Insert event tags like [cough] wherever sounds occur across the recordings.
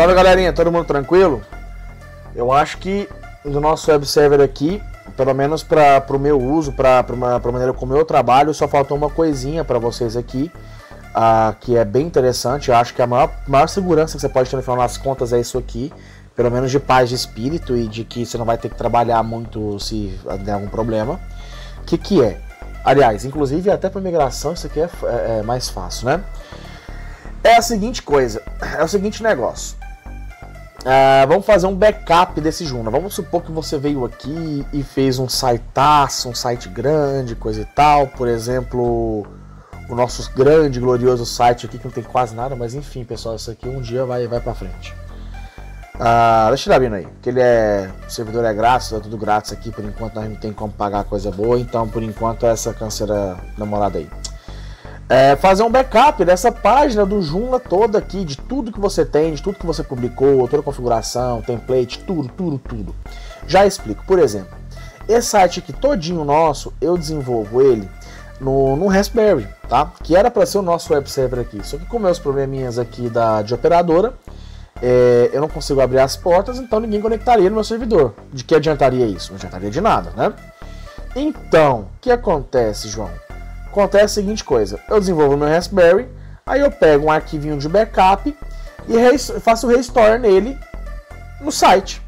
Salve galerinha, todo mundo tranquilo? Eu acho que no nosso web server aqui, pelo menos para o meu uso, para a maneira como eu trabalho, só faltou uma coisinha para vocês aqui, uh, que é bem interessante. Eu acho que a maior, maior segurança que você pode ter no final das contas é isso aqui, pelo menos de paz de espírito e de que você não vai ter que trabalhar muito se der algum problema. O que, que é? Aliás, inclusive até para migração isso aqui é, é, é mais fácil, né? É a seguinte coisa, é o seguinte negócio. Uh, vamos fazer um backup desse Juno. Vamos supor que você veio aqui e fez um siteaço, um site grande, coisa e tal. Por exemplo, o nosso grande, glorioso site aqui que não tem quase nada, mas enfim, pessoal, isso aqui um dia vai, vai pra frente. Uh, deixa eu dar aí, que ele é. O servidor é grátis, é tudo grátis aqui, por enquanto nós não tem como pagar coisa boa, então por enquanto essa canseira namorada aí é, fazer um backup dessa página do Joomla toda aqui, de tudo que você tem, de tudo que você publicou, toda a configuração, template, tudo, tudo, tudo. Já explico. Por exemplo, esse site aqui todinho nosso, eu desenvolvo ele no, no Raspberry, tá? Que era para ser o nosso web server aqui. Só que com meus probleminhas aqui da, de operadora, é, eu não consigo abrir as portas, então ninguém conectaria no meu servidor. De que adiantaria isso? Não adiantaria de nada, né? Então, o que acontece, João? Acontece a seguinte coisa: eu desenvolvo meu Raspberry, aí eu pego um arquivinho de backup e faço o restore nele no site,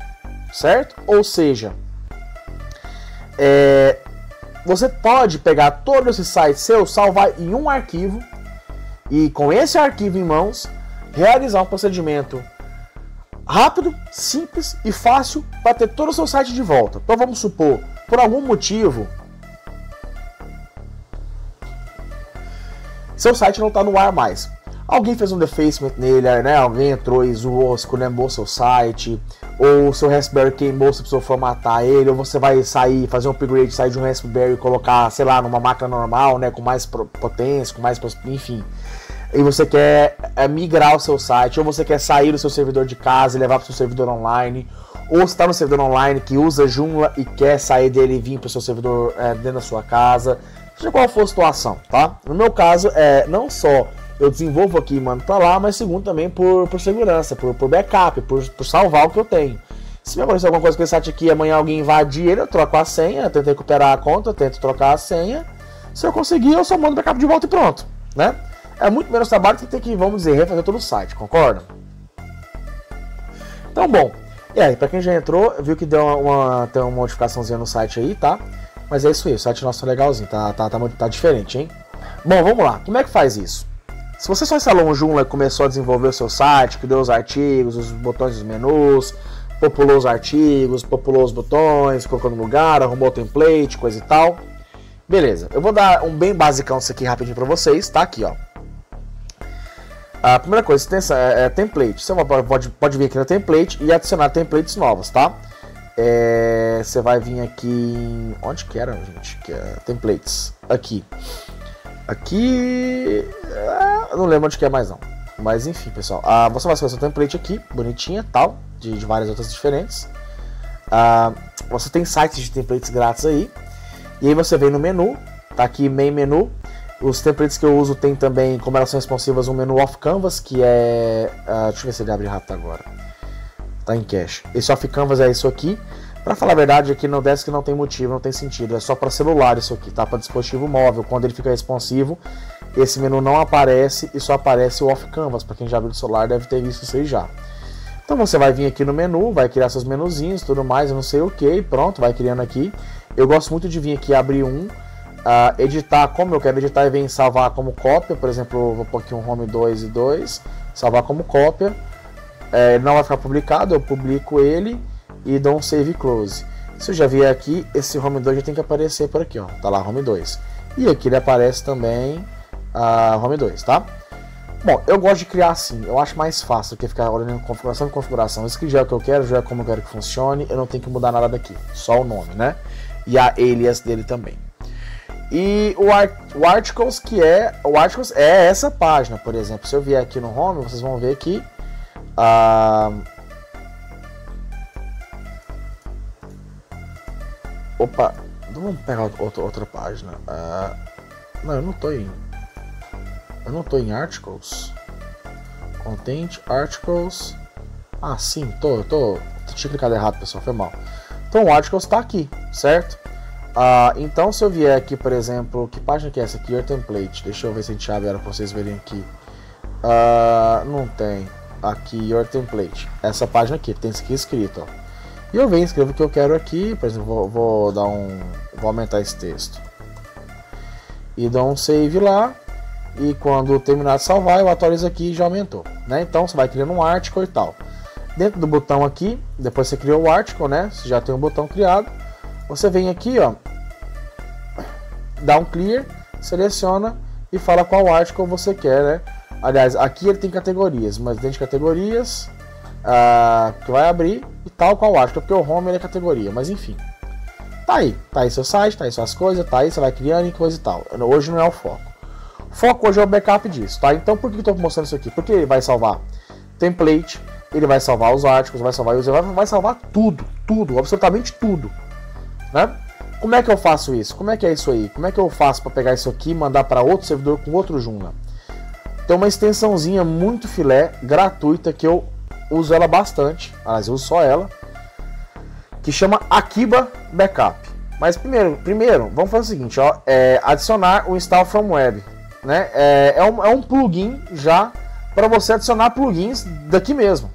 certo? Ou seja, é, você pode pegar todo esse site seu, salvar em um arquivo e com esse arquivo em mãos realizar um procedimento rápido, simples e fácil para ter todo o seu site de volta. Então vamos supor, por algum motivo Seu site não está no ar mais. Alguém fez um defacement nele, né? Alguém entrou e zoou, esculhambou seu site, ou seu Raspberry queimou, você precisou formatar ele, ou você vai sair, fazer um upgrade, sair de um Raspberry e colocar, sei lá, numa máquina normal, né? Com mais potência, com mais. enfim. E você quer é, migrar o seu site, ou você quer sair do seu servidor de casa e levar para o seu servidor online, ou está no servidor online que usa Joomla e quer sair dele e vir para o seu servidor é, dentro da sua casa seja qual for a situação, tá? No meu caso, é não só eu desenvolvo aqui e mando pra lá, mas segundo também por, por segurança, por, por backup, por, por salvar o que eu tenho. Se me acontecer alguma coisa com esse site aqui amanhã alguém invadir ele, eu troco a senha, tento recuperar a conta, tento trocar a senha. Se eu conseguir, eu só mando backup de volta e pronto, né? É muito menos trabalho que ter que, vamos dizer, refazer todo o site, concorda? Então, bom. E aí, pra quem já entrou, viu que deu uma, tem uma modificaçãozinha no site aí, tá? Mas é isso aí, o site nosso é legalzinho, tá, tá, tá, tá diferente, hein? Bom, vamos lá, como é que faz isso? Se você só instalou um Joomla e começou a desenvolver o seu site, criou os artigos, os botões dos menus, populou os artigos, populou os botões, colocou no lugar, arrumou o template, coisa e tal. Beleza, eu vou dar um bem basicão isso aqui rapidinho para vocês, tá aqui, ó. A primeira coisa, é, é template. Você pode, pode vir aqui no template e adicionar templates novos, tá? É, você vai vir aqui em. Onde que era, gente? Que é templates. Aqui. Aqui. É, não lembro onde que é mais não. Mas enfim, pessoal. Ah, você vai fazer seu template aqui, bonitinha, tal, de, de várias outras diferentes. Ah, você tem sites de templates grátis aí. E aí você vem no menu, tá aqui main menu. Os templates que eu uso tem também, como elas são responsivas, um menu off canvas, que é. Ah, deixa eu ver se ele abre rápido agora tá em cache. Esse off canvas é isso aqui. Para falar a verdade, aqui no desk não tem motivo, não tem sentido. É só para celular isso aqui, tá? Para dispositivo móvel. Quando ele fica responsivo, esse menu não aparece e só aparece o off canvas. Para quem já abriu o celular deve ter visto isso aí já. Então você vai vir aqui no menu, vai criar seus menuzinhos, tudo mais, não sei o que, pronto, vai criando aqui. Eu gosto muito de vir aqui abrir um, uh, editar como eu quero editar e vir salvar como cópia. Por exemplo, vou pôr aqui um home 2 e 2, salvar como cópia é, não vai ficar publicado, eu publico ele e dou um save close. Se eu já vier aqui, esse home 2 já tem que aparecer por aqui, ó. Tá lá home 2. E aqui ele aparece também a home 2, tá? Bom, eu gosto de criar assim, eu acho mais fácil do que ficar olhando configuração e configuração. Isso aqui já é o que eu quero, já é como eu quero que funcione, eu não tenho que mudar nada daqui, só o nome, né? E a alias dele também. E o, Art o Articles, que é. O Articles é essa página, por exemplo. Se eu vier aqui no home, vocês vão ver que opa, vamos pegar outra, outra página. Não, eu não tô em. Eu não tô em articles. Content articles. Ah, sim, tô, tô, tinha clicado errado, pessoal, foi mal. Então o article está aqui, certo? Ah, então se eu vier aqui, por exemplo, que página que é essa aqui? Your template. Deixa eu ver se a gente abre ela para vocês verem aqui. Ah, não tem. Aqui, Your template. Essa página aqui, tem isso aqui escrito. E eu venho, escrevo o que eu quero aqui, por exemplo, vou, vou dar um, vou aumentar esse texto. E dou um save lá, e quando terminar de salvar, eu atualizo aqui e já aumentou, né? Então você vai criando um article e tal. Dentro do botão aqui, depois você criou o article, né? Você já tem um botão criado. Você vem aqui, ó, dá um clear, seleciona e fala qual article você quer, né? Aliás, aqui ele tem categorias, mas dentro de categorias, uh, que vai abrir e tal qual article, porque o home é categoria, mas enfim. Tá aí, tá aí seu site, tá aí suas coisas, tá aí, você vai criando e coisa e tal. Hoje não é o foco. O foco hoje é o backup disso, tá? Então por que eu tô mostrando isso aqui? Porque ele vai salvar template, ele vai salvar os artigos, vai salvar user, vai, vai salvar tudo, tudo, absolutamente tudo, né? Como é que eu faço isso? Como é que é isso aí? Como é que eu faço para pegar isso aqui e mandar para outro servidor com outro Joomla? Tem uma extensãozinha muito filé, gratuita, que eu uso ela bastante, aliás, eu uso só ela, que chama Akiba Backup. Mas primeiro, primeiro vamos fazer o seguinte, ó, é adicionar o install from web, né? É, é, um, é um plugin já para você adicionar plugins daqui mesmo.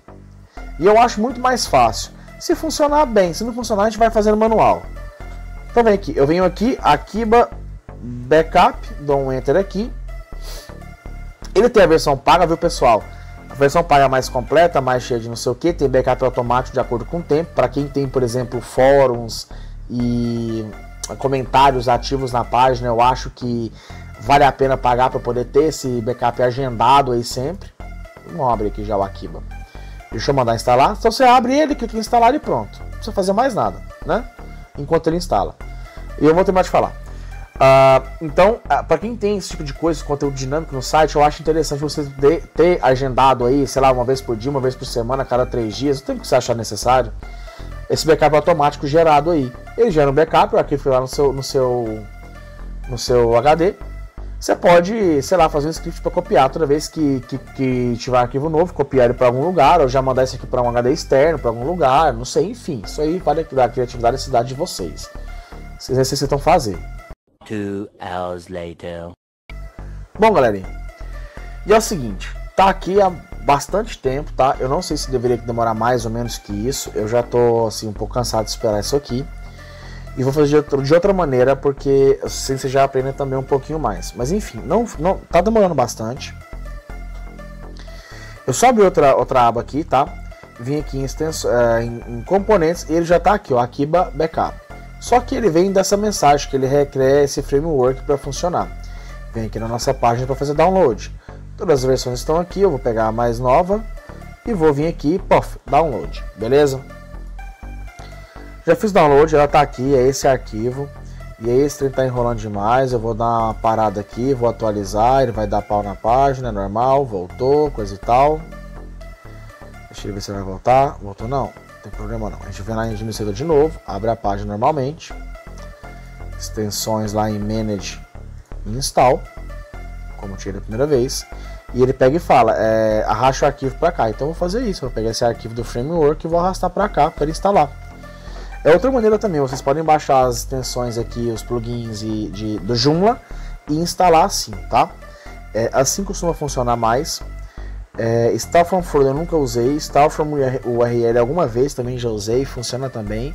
E eu acho muito mais fácil. Se funcionar bem, se não funcionar, a gente vai fazendo manual. Então vem aqui, eu venho aqui, Akiba Backup, dou um enter aqui. Ele tem a versão paga, viu pessoal? A versão paga mais completa, mais cheia de não sei o que, tem backup automático de acordo com o tempo. Para quem tem, por exemplo, fóruns e comentários ativos na página, eu acho que vale a pena pagar para poder ter esse backup agendado aí sempre. Vamos abrir aqui já o Akiba. Deixa eu mandar instalar. Então você abre ele, clica em instalar e pronto. Não precisa fazer mais nada, né? Enquanto ele instala. E eu vou terminar de falar. Uh, então, uh, ah, para quem tem esse tipo de coisa, conteúdo dinâmico no site, eu acho interessante você ter, ter, agendado aí, sei lá, uma vez por dia, uma vez por semana, a cada três dias, o tempo que você achar necessário, esse backup automático gerado aí. Ele gera um backup, o arquivo lá no seu, no seu, no seu HD, você pode, sei lá, fazer um script para copiar toda vez que, que, que, tiver arquivo novo, copiar ele para algum lugar, ou já mandar isso aqui para um HD externo, para algum lugar, não sei, enfim. Isso aí vale da criatividade e cidade de vocês. Vocês necessitam fazer. Two hours later. Bom, galerinha. E é o seguinte, tá aqui há bastante tempo, tá? Eu não sei se deveria demorar mais ou menos que isso. Eu já tô assim um pouco cansado de esperar isso aqui. E vou fazer de outra, maneira, porque assim você já aprende também um pouquinho mais. Mas enfim, não, não tá demorando bastante. Eu só abri outra, outra aba aqui, tá? Vim aqui em, extenso, é, em, em componentes e ele já está aqui, ó, Akiba Backup. Só que ele vem dessa mensagem que ele requer esse framework para funcionar. Vem aqui na nossa página para fazer download. Todas as versões estão aqui, eu vou pegar a mais nova e vou vir aqui, pof, download, beleza? Já fiz download, ela está aqui, é esse arquivo. E aí esse trem tá enrolando demais, eu vou dar uma parada aqui, vou atualizar, ele vai dar pau na página, normal, voltou, coisa e tal. Deixa eu ver se vai voltar. Voltou não tem problema não. A gente vem lá em administrador de novo, abre a página normalmente. Extensões lá em Manage e Install, como eu da primeira vez. E ele pega e fala, é, arracha o arquivo para cá. Então eu vou fazer isso, vou pegar esse arquivo do framework e vou arrastar para cá para instalar. É outra maneira também, vocês podem baixar as extensões aqui, os plugins e, de, do Joomla e instalar assim, tá? É, assim costuma funcionar mais. É, from eu nunca usei, Install from URL alguma vez também já usei, funciona também.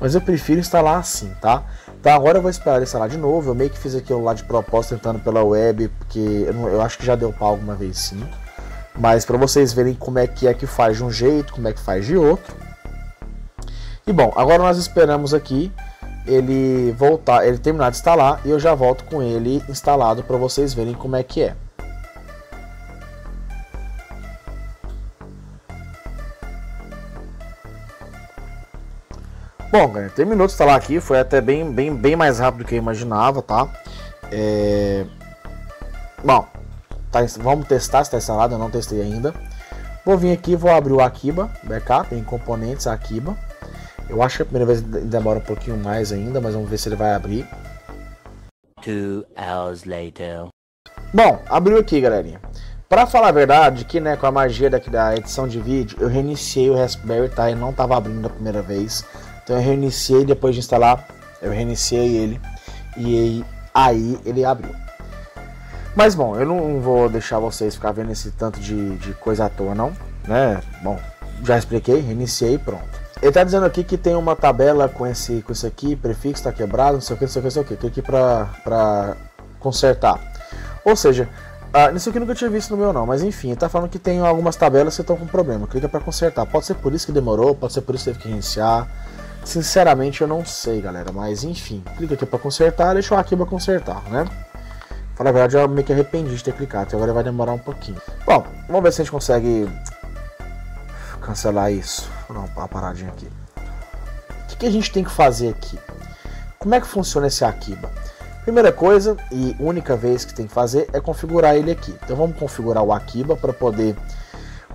Mas eu prefiro instalar assim, tá? Então agora eu vou esperar ele instalar de novo. Eu meio que fiz aquilo lá de propósito tentando pela web, porque eu, não, eu acho que já deu pau alguma vez sim. Mas para vocês verem como é que é que faz de um jeito, como é que faz de outro. E bom, agora nós esperamos aqui ele voltar, ele terminar de instalar e eu já volto com ele instalado para vocês verem como é que é. Bom, galera, terminou de instalar aqui, foi até bem, bem, bem mais rápido do que eu imaginava, tá? É... Bom, tá, vamos testar se está instalado, eu não testei ainda. Vou vir aqui, vou abrir o Akiba Backup em componentes Akiba. Eu acho que a primeira vez demora um pouquinho mais ainda, mas vamos ver se ele vai abrir. Two hours later. Bom, abriu aqui, galerinha. Para falar a verdade, que né, com a magia daqui da edição de vídeo, eu reiniciei o Raspberry, tá? Ele não estava abrindo da primeira vez. Então eu reiniciei depois de instalar, eu reiniciei ele e aí ele abriu. Mas bom, eu não vou deixar vocês ficar vendo esse tanto de, de coisa à toa, não, né? Bom, já expliquei, reiniciei pronto. Ele tá dizendo aqui que tem uma tabela com esse, com esse aqui, prefixo tá quebrado, não sei o que, não sei o que, não sei o que. Clique para pra consertar. Ou seja, ah, isso aqui eu nunca tinha visto no meu não, mas enfim, tá falando que tem algumas tabelas que estão com problema. Clica para consertar. Pode ser por isso que demorou, pode ser por isso que teve que reiniciar. Sinceramente eu não sei, galera, mas enfim, clica aqui para consertar, deixa o aqui para consertar, né? Fala a verdade, eu meio que arrependi de ter clicado, então agora vai demorar um pouquinho. Bom, vamos ver se a gente consegue cancelar isso. Dar uma paradinha aqui. O que, que a gente tem que fazer aqui? Como é que funciona esse Akiba? Primeira coisa e única vez que tem que fazer é configurar ele aqui. Então vamos configurar o Akiba para poder.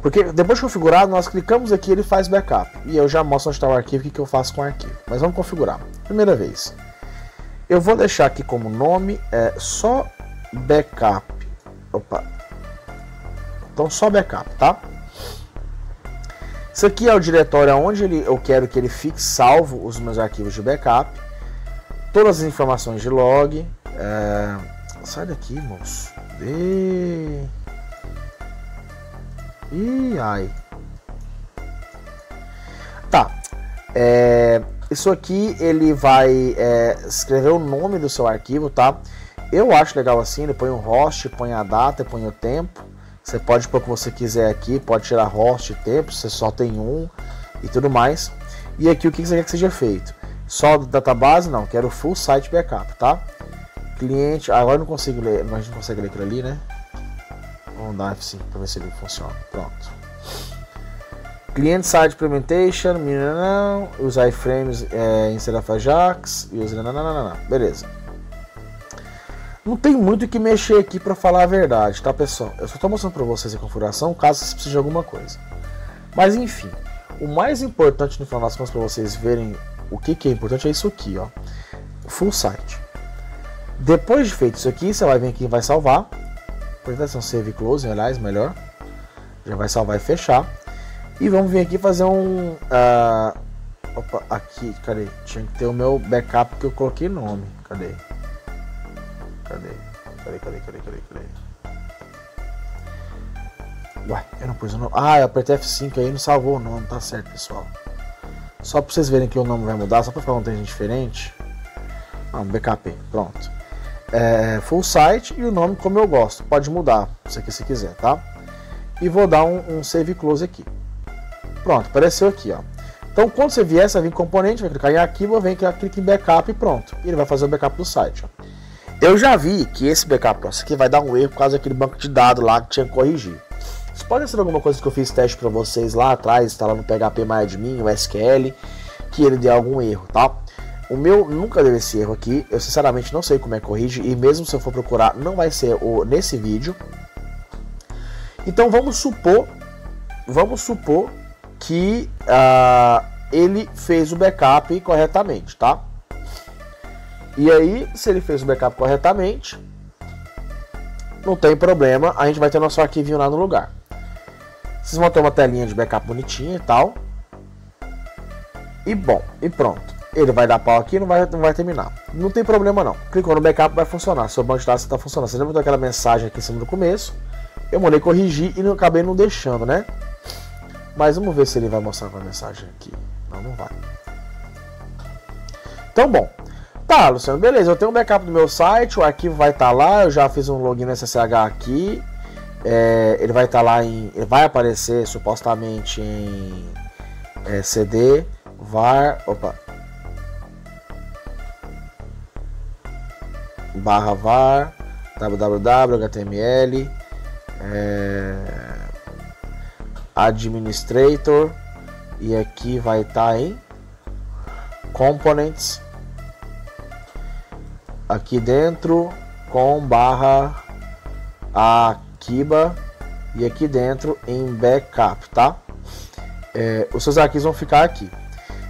Porque depois de configurado, nós clicamos aqui ele faz backup. E eu já mostro onde está o arquivo e o que eu faço com o arquivo. Mas vamos configurar. Primeira vez. Eu vou deixar aqui como nome é só backup. Opa. Então só backup, tá? Isso aqui é o diretório onde ele, eu quero que ele fique salvo os meus arquivos de backup todas as informações de log. É... Sai daqui, moço. E... Ih, ai. Tá. É... Isso aqui ele vai é, escrever o nome do seu arquivo, tá? Eu acho legal assim, ele põe o host, põe a data, põe o tempo. Você pode pôr o que você quiser aqui, pode tirar host tempo, você só tem um e tudo mais. E aqui o que você quer que seja feito? Só database? Não, quero full site backup, tá? Cliente, agora não consigo ler, mas gente consegue ler aquilo ali, né? Vamos dar F5 para ver se ele funciona. Pronto. Client Side Implementation, não, os iframes é, instead of Ajax, não, não, não, beleza. Não tem muito o que mexer aqui para falar a verdade, tá pessoal? Eu só estou mostrando para vocês a configuração caso vocês precisem de alguma coisa. Mas enfim, o mais importante no final das contas para vocês verem o que, que é importante é isso aqui, ó. Full site. Depois de feito isso aqui, você vai vir aqui e vai salvar. Apresentação save close, aliás, melhor. Já vai salvar e fechar. E vamos vir aqui fazer um. Uh, opa, aqui, cadê? Tinha que ter o meu backup que eu coloquei nome. Cadê? Cadê? Cadê, cadê, cadê, cadê, cadê? Ué, eu não pus o nome. Ah, eu apertei F5 aí não salvou o nome, tá certo, pessoal. Só para vocês verem que o nome vai mudar, só para ficar um trem diferente. Ah, um backup, pronto. É, full site e o nome como eu gosto. Pode mudar, se você quiser, tá? E vou dar um, um, save close aqui. Pronto, apareceu aqui, ó. Então, quando você vier, você vai em componente, vai clicar em arquivo, vem clicar em backup e pronto. Ele vai fazer o backup do site, ó. Eu já vi que esse backup, ó, aqui vai dar um erro por causa daquele banco de dados lá que tinha que corrigir. Isso pode ser alguma coisa que eu fiz teste para vocês lá atrás, está lá no PHP MyAdmin, o SQL, que ele deu algum erro, tá? O meu nunca deu esse erro aqui, eu sinceramente não sei como é que corrige, e mesmo se eu for procurar, não vai ser o, nesse vídeo. Então vamos supor, vamos supor que uh, ele fez o backup corretamente, tá? E aí, se ele fez o backup corretamente, não tem problema, a gente vai ter nosso arquivinho lá no lugar. Vocês vão ter uma telinha de backup bonitinha e tal. E bom, e pronto. Ele vai dar pau aqui e não vai, não vai terminar. Não tem problema não. Clicou no backup, vai funcionar. Seu banco de dados está funcionando. Você lembra daquela mensagem aqui em cima do começo? Eu mandei corrigir e não acabei não deixando, né? Mas vamos ver se ele vai mostrar a mensagem aqui. Não, não vai. Então, bom. Tá, Luciano, beleza. Eu tenho um backup do meu site, o arquivo vai estar tá lá. Eu já fiz um login no SSH aqui. É, ele vai estar tá lá em. Ele vai aparecer supostamente em é, CD, var. Opa. Barra var, www, html, é, administrator e aqui vai estar tá em components aqui dentro com barra a Kiba e aqui dentro em backup, tá? É, os seus arquivos vão ficar aqui.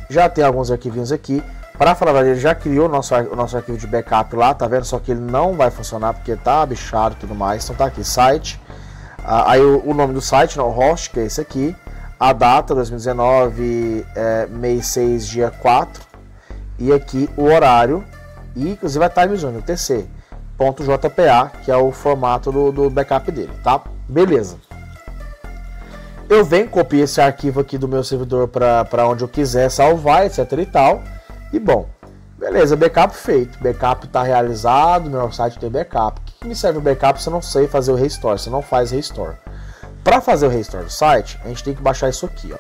Já tem alguns arquivinhos aqui. Para falar verdade, ele já criou o nosso, o nosso arquivo de backup lá, tá vendo? Só que ele não vai funcionar porque tá bichado e tudo mais. Então tá aqui, site, Ah, aí o, o, nome do site, né, o host, que é esse aqui, a data 2019, é, mês 6, dia 4, e aqui o horário, e inclusive a time zone, o TC, .jpa, que é o formato do, do backup dele, tá? Beleza. Eu venho, copio esse arquivo aqui do meu servidor para onde eu quiser salvar, etc e tal. E bom, beleza, backup feito. Backup está realizado, meu site tem backup. O que, que me serve o backup se eu não sei fazer o restore? Você não faz restore. Para fazer o restore do site, a gente tem que baixar isso aqui, ó.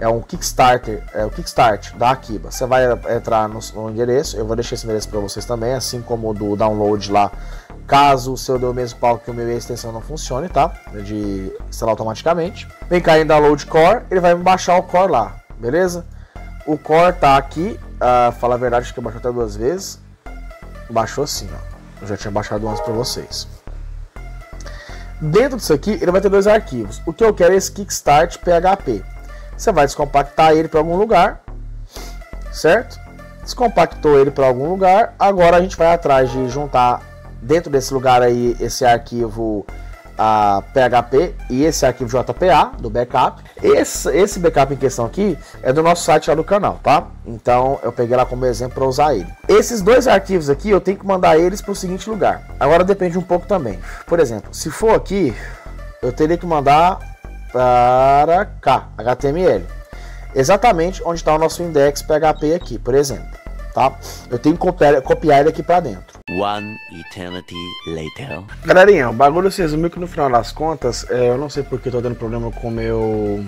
É um Kickstarter, é o Kickstart da Akiba. Você vai entrar no, no endereço, eu vou deixar esse endereço para vocês também, assim como do download lá caso o seu dê o mesmo pau que o meu e a extensão não funcione, tá? De instalar automaticamente. Vem cá em download core, ele vai baixar o core lá, beleza? O core tá aqui, uh, fala a verdade, acho que baixou até duas vezes. Baixou sim, ó. Eu já tinha baixado antes para vocês. Dentro disso aqui, ele vai ter dois arquivos. O que eu quero é esse Kickstart PHP. Você vai descompactar ele para algum lugar, certo? Descompactou ele para algum lugar. Agora a gente vai atrás de juntar dentro desse lugar aí esse arquivo a PHP e esse arquivo JPA do backup. Esse, esse backup em questão aqui é do nosso site lá do canal, tá? Então eu peguei lá como exemplo para usar ele. Esses dois arquivos aqui eu tenho que mandar eles para o seguinte lugar. Agora depende um pouco também. Por exemplo, se for aqui, eu teria que mandar para cá, HTML. Exatamente onde está o nosso index PHP aqui, por exemplo, tá? Eu tenho que copiar, copiar ele aqui para dentro. One eternity later. Galerinha, o bagulho se resumiu que no final das contas, é, eu não sei porque tô dando problema com o meu.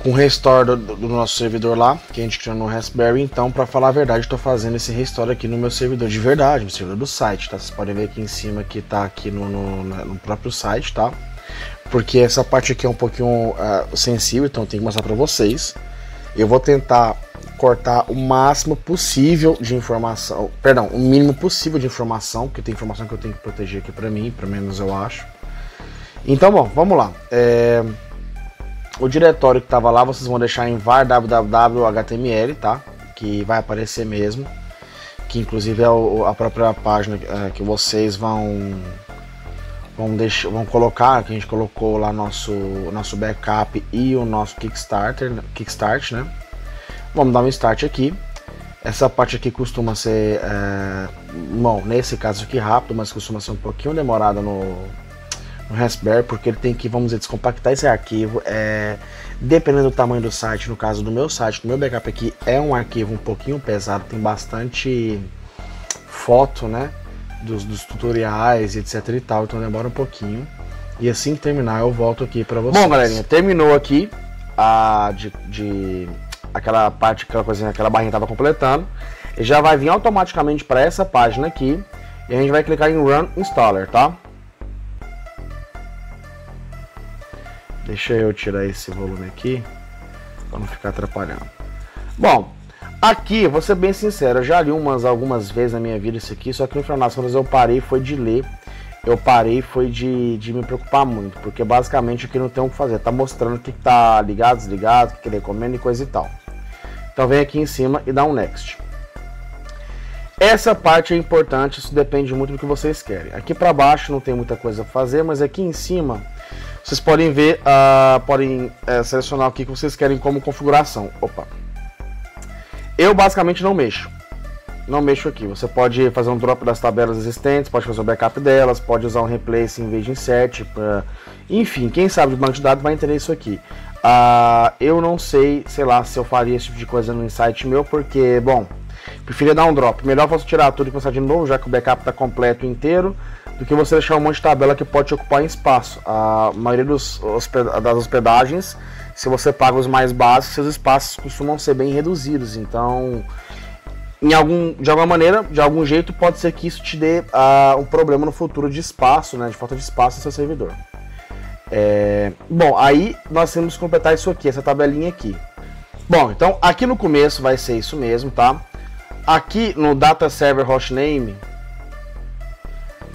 com o restore do, do, nosso servidor lá, que a gente criou no Raspberry. Então, para falar a verdade, estou fazendo esse restore aqui no meu servidor de verdade, no servidor do site, tá? Vocês podem ver aqui em cima que tá aqui no, no, no próprio site, tá? Porque essa parte aqui é um pouquinho uh, sensível, então eu tenho que mostrar para vocês. Eu vou tentar cortar o máximo possível de informação, perdão, o mínimo possível de informação, porque tem informação que eu tenho que proteger aqui para mim, pelo menos eu acho. Então, bom, vamos lá. É, o diretório que estava lá, vocês vão deixar em var www.html, tá? Que vai aparecer mesmo. Que inclusive é a própria página é, que vocês vão vão, deixar, vão colocar, que a gente colocou lá nosso, nosso backup e o nosso Kickstarter, Kickstart, né? Vamos dar um start aqui. Essa parte aqui costuma ser, é, bom, nesse caso aqui rápido, mas costuma ser um pouquinho demorada no, no Raspberry, porque ele tem que, vamos dizer, descompactar esse arquivo. É, dependendo do tamanho do site, no caso do meu site, do meu backup aqui, é um arquivo um pouquinho pesado, tem bastante foto, né? Dos, dos tutoriais, etc e tal, então demora um pouquinho. E assim que terminar, eu volto aqui para vocês. Bom, galerinha, terminou aqui a de, de aquela parte, aquela coisinha, aquela barrinha estava completando. Ele já vai vir automaticamente para essa página aqui. E a gente vai clicar em Run Installer, tá? Deixa eu tirar esse volume aqui para não ficar atrapalhando. Bom, aqui, vou ser bem sincero, eu já li umas algumas vezes na minha vida isso aqui, só que no final das contas eu parei foi de ler, eu parei foi de, de me preocupar muito, porque basicamente aqui não tem o que fazer, tá mostrando o que tá ligado, desligado, o que ele recomenda e coisa e tal. Então vem aqui em cima e dá um next. Essa parte é importante, isso depende muito do que vocês querem. Aqui para baixo não tem muita coisa a fazer, mas aqui em cima vocês podem ver, uh, podem uh, selecionar o que vocês querem como configuração. Opa. Eu basicamente não mexo. Não mexo aqui. Você pode fazer um drop das tabelas existentes, pode fazer o backup delas, pode usar um replace em vez de insert. Pra... Enfim, quem sabe de banco de dados vai entender isso aqui. Uh, eu não sei, sei lá, se eu faria esse tipo de coisa no insight meu, porque, bom, preferia dar um drop. Melhor você tirar tudo e começar de novo, já que o backup está completo inteiro, do que você deixar um monte de tabela que pode ocupar espaço. A maioria dos, das hospedagens, se você paga os mais básicos, seus espaços costumam ser bem reduzidos. Então, em algum, de alguma maneira, de algum jeito, pode ser que isso te dê uh, um problema no futuro de espaço, né, de falta de espaço no seu servidor. É, bom, aí nós temos que completar isso aqui, essa tabelinha aqui. Bom, então aqui no começo vai ser isso mesmo, tá? Aqui no Data Server Hostname,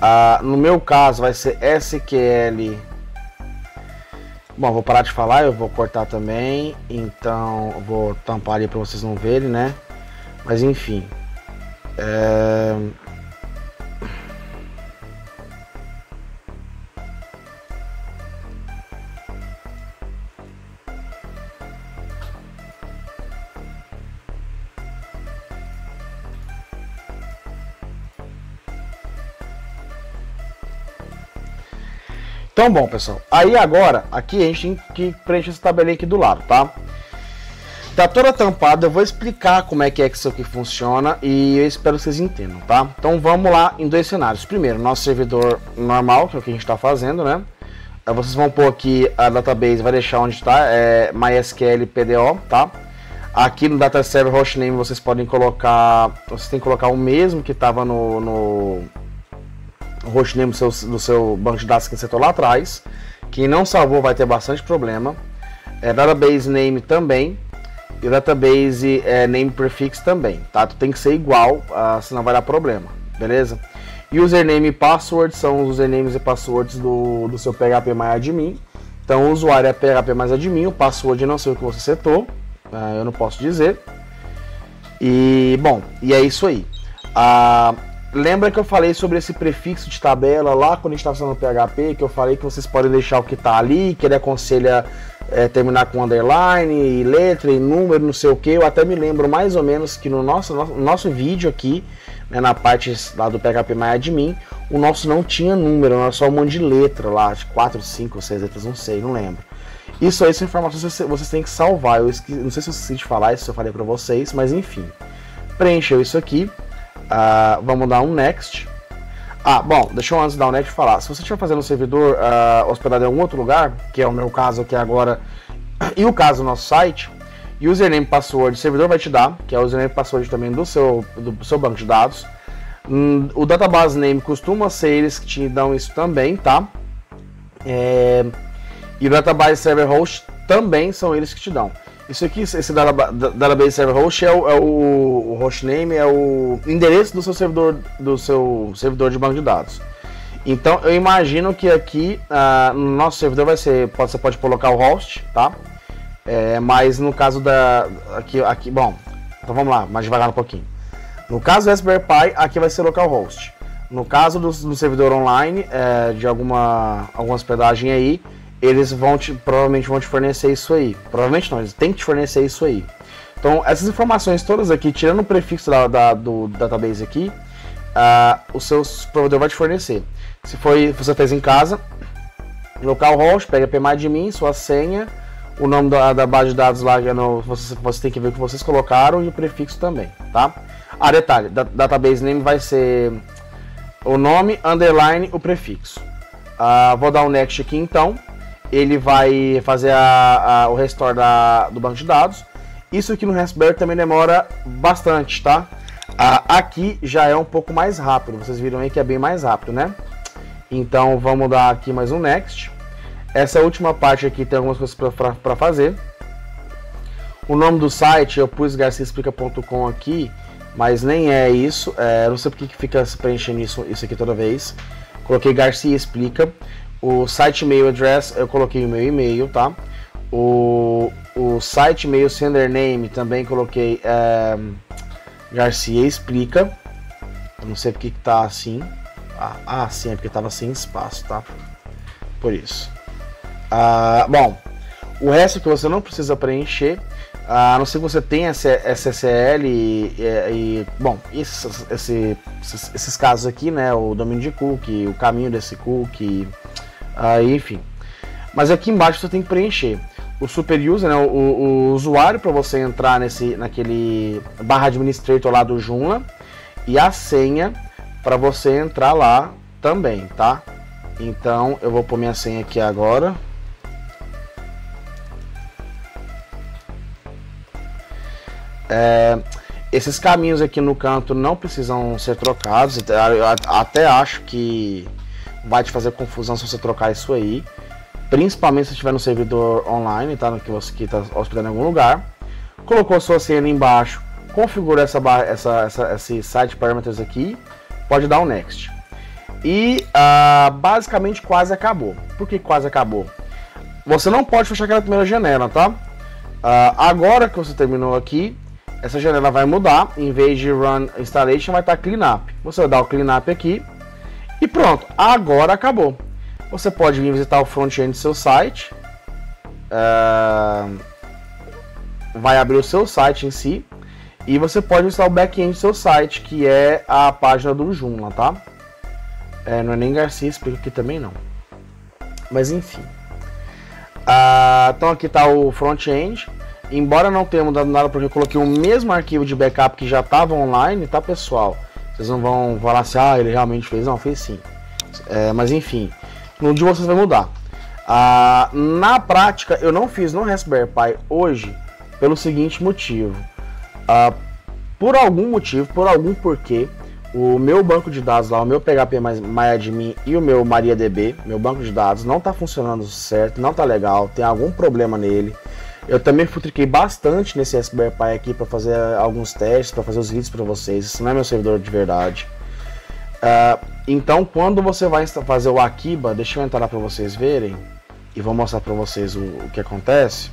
ah, no meu caso vai ser SQL. Bom, vou parar de falar, eu vou cortar também, então vou tampar ali para vocês não verem, né? Mas enfim. É... Então, bom, pessoal, aí agora, aqui a gente tem que preencher esse tabelinho aqui do lado, tá? Tá toda tampada, eu vou explicar como é que é que isso aqui funciona e eu espero que vocês entendam, tá? Então vamos lá em dois cenários. Primeiro, nosso servidor normal, que é o que a gente está fazendo, né? Aí vocês vão pôr aqui a database, vai deixar onde está, é MySQL PDO, tá? Aqui no Data Server Hostname vocês podem colocar, vocês têm que colocar o mesmo que estava no, no hostname do seu, do seu banco de dados que você setou lá atrás. Quem não salvou vai ter bastante problema. É, database name também. E database é, name prefix também, tá? Tu tem que ser igual, uh, senão vai dar problema, beleza? Username e password são os usernames e passwords do, do seu PHP MyAdmin. Então o usuário é PHP mais admin, o password não sei o que você setou, uh, eu não posso dizer. E bom, e é isso aí. Uh, Lembra que eu falei sobre esse prefixo de tabela lá quando a gente estava falando PHP, que eu falei que vocês podem deixar o que está ali, que ele aconselha é, terminar com underline, e letra e número, não sei o que. Eu até me lembro mais ou menos que no nosso, no nosso vídeo aqui, né, na parte lá do PHP MyAdmin, o nosso não tinha número, era só um monte de letra lá, de 4, 5, 6 letras, não sei, não lembro. Isso aí, essa informação vocês, vocês têm que salvar. Eu esque... não sei se eu esqueci falar isso, eu falei para vocês, mas enfim. Preencheu isso aqui. Uh, vamos dar um next. Ah, bom, deixa eu antes dar um next falar. Se você estiver fazendo um servidor uh, hospedado em algum outro lugar, que é o meu caso aqui agora, [coughs] e o caso do nosso site, username e password o servidor vai te dar, que é o username e password também do seu, do seu banco de dados. Hum, o database name costuma ser eles que te dão isso também, tá? É, e o database server host também são eles que te dão. Isso aqui, esse database server host é o, é o, hostname, é o endereço do seu servidor, do seu servidor de banco de dados. Então eu imagino que aqui uh, no nosso servidor vai ser, pode, você pode colocar o host, tá? É, mas no caso da aqui, aqui, bom, então vamos lá, mais devagar um pouquinho. No caso do Raspberry Pi, aqui vai ser localhost. No caso do, do servidor online, é, de alguma, alguma hospedagem aí, eles vão te, provavelmente vão te fornecer isso aí. Provavelmente não, eles têm que te fornecer isso aí. Então, essas informações todas aqui, tirando o prefixo da, da do database aqui, uh, o seu provedor vai te fornecer. Se foi, você fez em casa, localhost, pega mim, sua senha, o nome da, da base de dados lá, é no, você, você tem que ver o que vocês colocaram e o prefixo também, tá? Ah, detalhe, da, database name vai ser o nome, underline, o prefixo. Uh, vou dar um next aqui então ele vai fazer a, a, o restore da, do banco de dados. Isso aqui no Raspberry também demora bastante, tá? aqui já é um pouco mais rápido, vocês viram aí que é bem mais rápido, né? Então vamos dar aqui mais um next. Essa última parte aqui tem algumas coisas para fazer. O nome do site eu pus garciaexplica.com aqui, mas nem é isso. É, não sei porque que fica preenchendo isso, isso aqui toda vez. Coloquei Garcia Explica. O site mail address, eu coloquei o meu e-mail, tá? O, o site mail sender name também coloquei é, Garcia Explica. Eu não sei porque que tá assim. Ah, ah, sim, é porque tava sem espaço, tá? Por isso. Ah, bom, o resto que você não precisa preencher, a não ser que você tenha SSL e, e, bom, esses, esses, esses, casos aqui, né? O domínio de cookie, o caminho desse cookie, Aí, enfim. Mas aqui embaixo você tem que preencher o super user, né, o, o usuário para você entrar nesse, naquele barra administrator lá do Joomla e a senha para você entrar lá também, tá? Então eu vou pôr minha senha aqui agora. É, esses caminhos aqui no canto não precisam ser trocados. Eu até acho que vai te fazer confusão se você trocar isso aí. Principalmente se estiver no servidor online, tá? No que você está hospedando em algum lugar. Colocou sua senha embaixo, configura essa, essa, essa, esse site parameters aqui, pode dar o um next. E uh, basicamente quase acabou. Por que quase acabou? Você não pode fechar aquela primeira janela, tá? Uh, agora que você terminou aqui, essa janela vai mudar. Em vez de run installation, vai estar cleanup. Você dar o cleanup aqui e pronto, agora acabou. Você pode vir visitar o front-end do seu site. Uh, vai abrir o seu site em si. E você pode visitar o back-end do seu site, que é a página do Joomla, tá? É, não é nem Garcia, explica aqui também não. Mas enfim. Ah, então aqui está o front-end. Embora não tenha mudado nada, porque eu coloquei o mesmo arquivo de backup que já estava online, tá pessoal? Vocês não vão falar assim, ah, ele realmente fez. Não, fez sim. É, mas enfim, no de vocês vai mudar. Ah, na prática, eu não fiz no Raspberry Pi hoje pelo seguinte motivo. Ah, por algum motivo, por algum porquê, o meu banco de dados lá, o meu PHP MyAdmin e o meu MariaDB, meu banco de dados, não está funcionando certo, não está legal, tem algum problema nele. Eu também futriquei bastante nesse Pi aqui para fazer alguns testes, para fazer os vídeos para vocês. Isso não é meu servidor de verdade. Uh, então, quando você vai fazer o Akiba, deixa eu entrar para vocês verem e vou mostrar para vocês o, o, que acontece.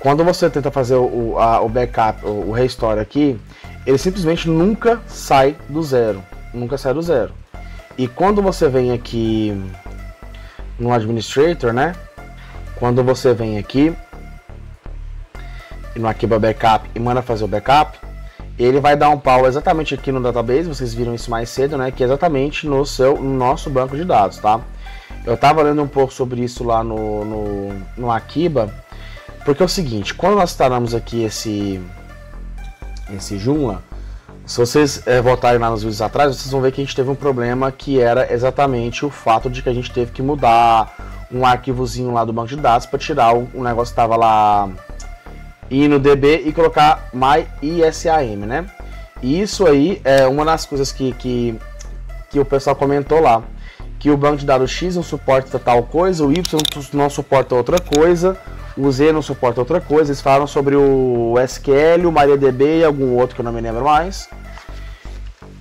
Quando você tenta fazer o, a, o backup, o, o restore aqui, ele simplesmente nunca sai do zero, nunca sai do zero. E quando você vem aqui no Administrator, né? Quando você vem aqui no Akiba Backup e manda fazer o backup, ele vai dar um pau exatamente aqui no database, vocês viram isso mais cedo, né? Que é exatamente no seu no nosso banco de dados, tá? Eu estava lendo um pouco sobre isso lá no, no, no Akiba, porque é o seguinte, quando nós instalamos aqui esse, esse Joomla, se vocês é, voltarem lá nos vídeos atrás, vocês vão ver que a gente teve um problema que era exatamente o fato de que a gente teve que mudar um arquivozinho lá do banco de dados para tirar o, negócio que estava lá ir no DB e colocar MyISAM, né? E isso aí é uma das coisas que, que, que o pessoal comentou lá que o banco de dados X não suporta tal coisa, o Y não suporta outra coisa, o Z não suporta outra coisa. Eles falaram sobre o SQL, o MariaDB e algum outro que eu não me lembro mais.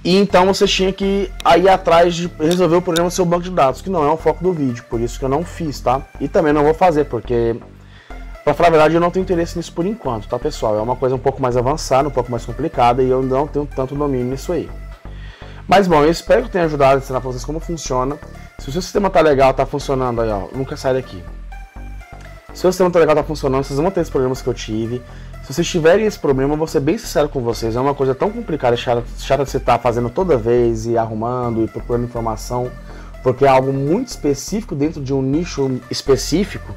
E então você tinha que ir atrás de resolver o problema do seu banco de dados, que não é o foco do vídeo, por isso que eu não fiz, tá? E também não vou fazer, porque, pra falar a verdade, eu não tenho interesse nisso por enquanto, tá, pessoal? É uma coisa um pouco mais avançada, um pouco mais complicada e eu não tenho tanto domínio nisso aí. Mas bom, eu espero que tenha ajudado a ensinar pra vocês como funciona. Se o seu sistema tá legal, tá funcionando aí, ó, nunca sai daqui. Se o seu sistema tá legal, tá funcionando, vocês vão ter esses problemas que eu tive. Se vocês tiverem esse problema, vou ser bem sincero com vocês. É uma coisa tão complicada chata, chata de você estar tá fazendo toda vez e arrumando e procurando informação, porque é algo muito específico dentro de um nicho específico,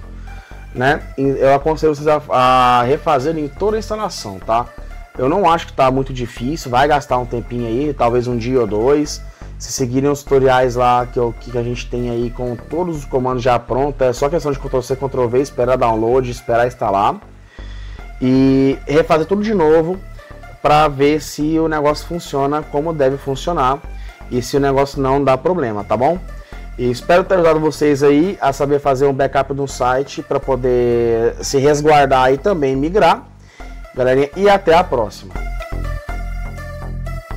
né? Eu aconselho vocês a, a refazerem toda a instalação, tá? Eu não acho que está muito difícil, vai gastar um tempinho aí, talvez um dia ou dois. Se seguirem os tutoriais lá que, que a gente tem aí com todos os comandos já prontos, é só questão de Ctrl-C, Ctrl-V, esperar download, esperar instalar. E refazer tudo de novo para ver se o negócio funciona como deve funcionar e se o negócio não dá problema, tá bom? E espero ter ajudado vocês aí a saber fazer um backup do site para poder se resguardar e também migrar. Galerinha, e até a próxima.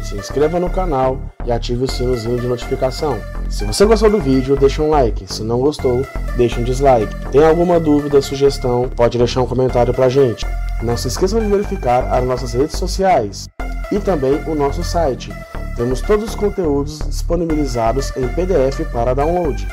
Se inscreva no canal e ative o sininho de notificação. Se você gostou do vídeo, deixa um like. Se não gostou, deixa um dislike. Tem alguma dúvida, sugestão, pode deixar um comentário pra gente. Não se esqueçam de verificar as nossas redes sociais e também o nosso site. Temos todos os conteúdos disponibilizados em PDF para download.